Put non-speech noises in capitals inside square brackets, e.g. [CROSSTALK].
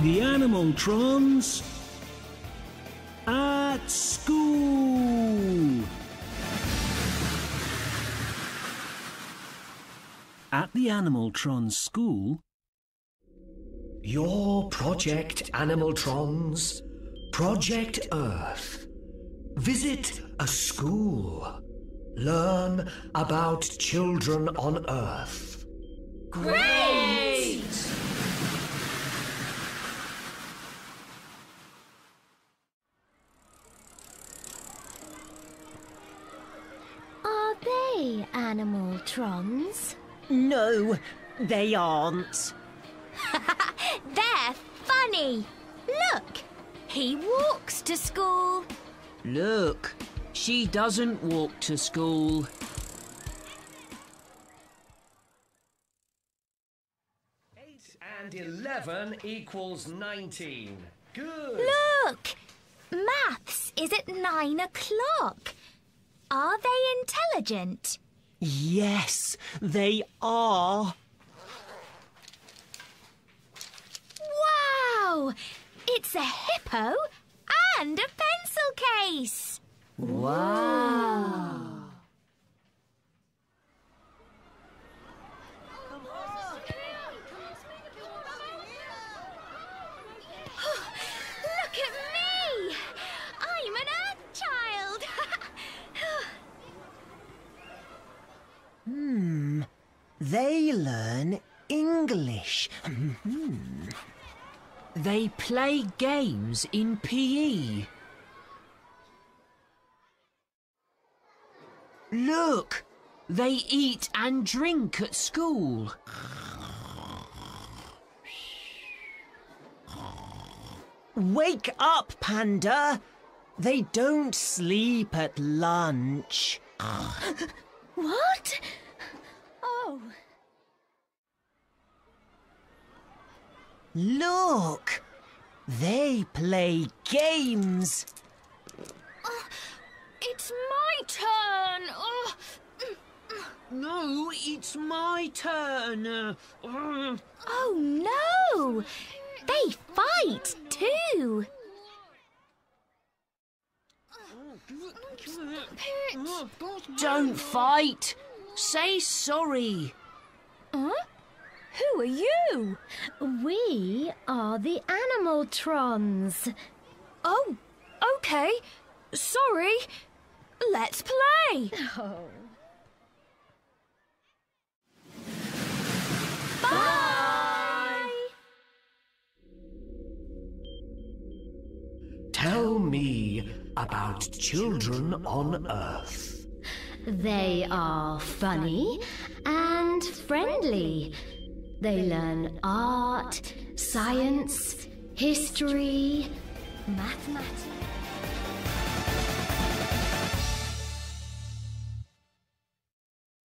The Animaltrons at school. At the Animaltrons school, Your Project Animaltrons, Project Earth. Visit a school. Learn about children on Earth. Great! They animaltrons? No, they aren't. [LAUGHS] They're funny. Look, he walks to school. Look, she doesn't walk to school. Eight and eleven equals nineteen. Good. Look, maths is at nine o'clock. Are they intelligent? Yes, they are. Wow! It's a hippo and a pencil case. Wow. Look at me! I'm an Earth child. They learn English. Hmm. They play games in PE. Look, they eat and drink at school. Wake up, Panda. They don't sleep at lunch. what? Oh. Look, they play games. It's my turn. Oh. No, it's my turn. Uh, uh, oh no! They fight too. Don't fight. Say sorry. Huh? Who are you? We are the Animaltrons. Oh, okay. Sorry. Let's play. Oh. [LAUGHS] Bye. Tell me about children on Earth. They are funny and friendly. They learn art, science, history, mathematics.